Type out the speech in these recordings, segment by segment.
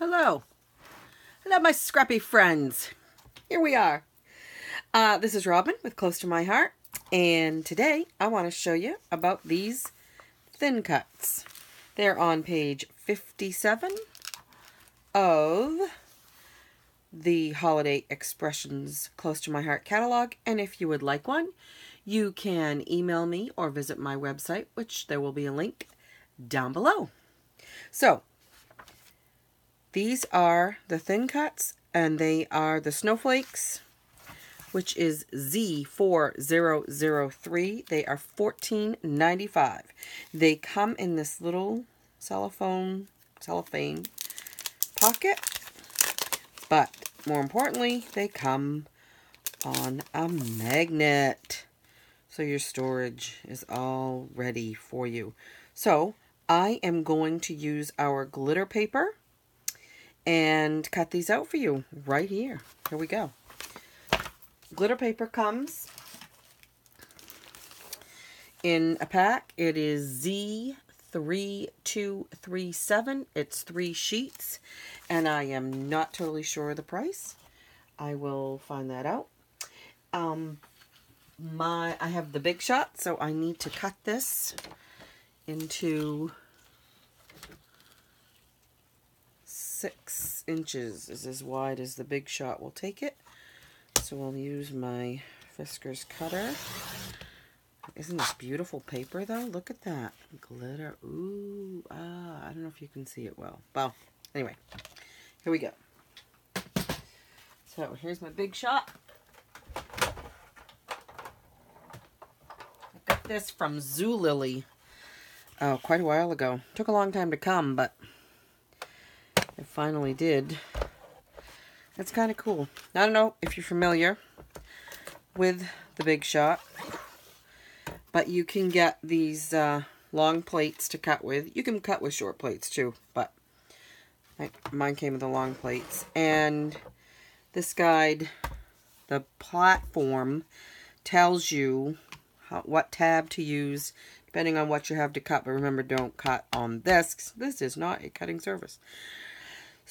Hello. Hello, my scrappy friends. Here we are. Uh, this is Robin with Close to My Heart. And today I want to show you about these thin cuts. They're on page 57 of the Holiday Expressions Close to My Heart catalog. And if you would like one, you can email me or visit my website, which there will be a link down below. So, these are the thin cuts, and they are the snowflakes, which is Z4003. They are $14.95. They come in this little cellophane, cellophane pocket, but more importantly, they come on a magnet. So your storage is all ready for you. So I am going to use our glitter paper and cut these out for you right here. Here we go. Glitter paper comes in a pack. It is Z3237. It's three sheets, and I am not totally sure of the price. I will find that out. Um, my I have the big shot, so I need to cut this into six inches is as wide as the big shot will take it. So I'll use my Fiskars cutter. Isn't this beautiful paper though? Look at that. Glitter. Ooh. Ah, I don't know if you can see it well. Well, anyway. Here we go. So here's my big shot. I got this from Zulily. Oh, quite a while ago. Took a long time to come, but finally did. That's kind of cool. I don't know if you're familiar with the Big Shot, but you can get these uh, long plates to cut with. You can cut with short plates too, but I, mine came with the long plates. And this guide, the platform, tells you how, what tab to use depending on what you have to cut. But remember, don't cut on this. This is not a cutting surface.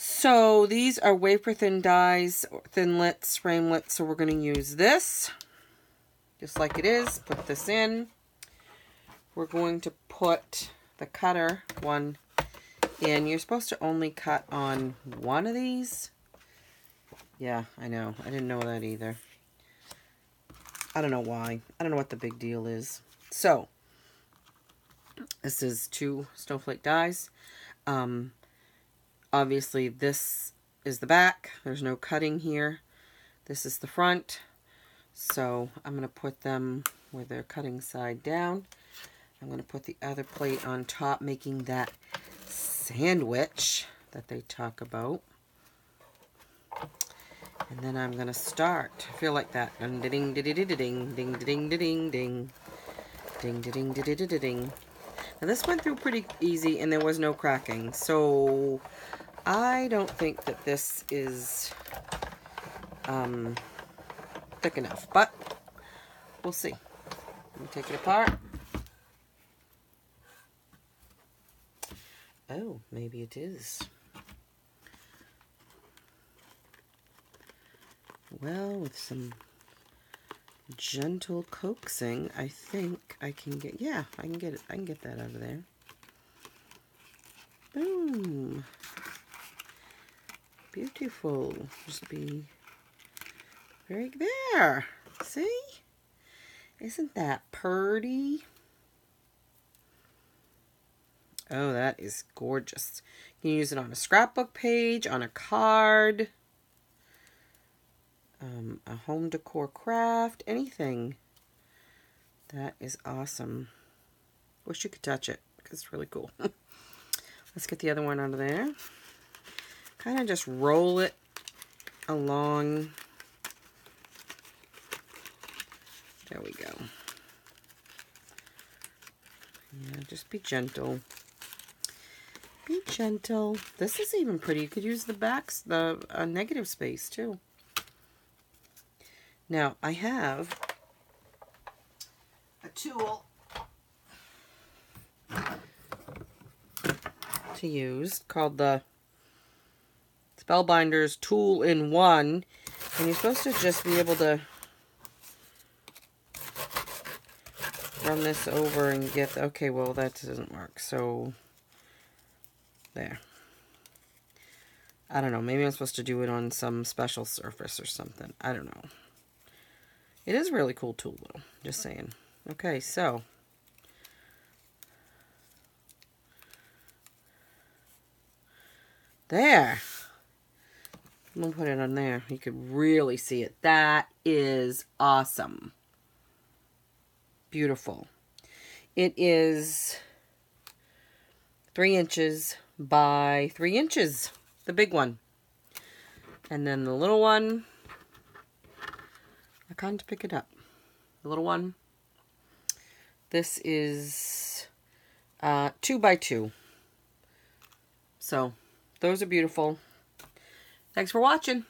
So these are wafer thin dies, thinlits, framelits. So we're going to use this just like it is. Put this in. We're going to put the cutter one in. You're supposed to only cut on one of these. Yeah, I know. I didn't know that either. I don't know why. I don't know what the big deal is. So, this is two snowflake dies. Um, Obviously, this is the back. There's no cutting here. This is the front. So I'm going to put them with their cutting side down. I'm going to put the other plate on top, making that sandwich that they talk about. And then I'm going to start. I feel like that. Ding, ding, ding, ding, ding, ding, ding, ding, ding. Ding, ding, ding, ding, ding. This went through pretty easy and there was no cracking. So I don't think that this is um, thick enough, but we'll see. Let me take it apart. Oh, maybe it is. Well, with some gentle coaxing, I think I can get, yeah, I can get it, I can get that out of there. Boom. Beautiful. Just be very, there. See? Isn't that pretty? Oh, that is gorgeous. You can use it on a scrapbook page, on a card, um, a home decor craft, anything. That is awesome. Wish you could touch it because it's really cool. Let's get the other one out of there kind of just roll it along. There we go. Yeah, just be gentle. Be gentle. This is even pretty. You could use the backs, the uh, negative space too. Now, I have a tool to use called the Spellbinders tool in one. And you're supposed to just be able to run this over and get... Okay, well, that doesn't work. So, there. I don't know. Maybe I'm supposed to do it on some special surface or something. I don't know. It is a really cool tool, though. Just saying. Okay, so... There. I'm going to put it on there. You could really see it. That is awesome. Beautiful. It is three inches by three inches. The big one. And then the little one, I can't pick it up. The little one, this is uh, two by two. So those are beautiful. Thanks for watching.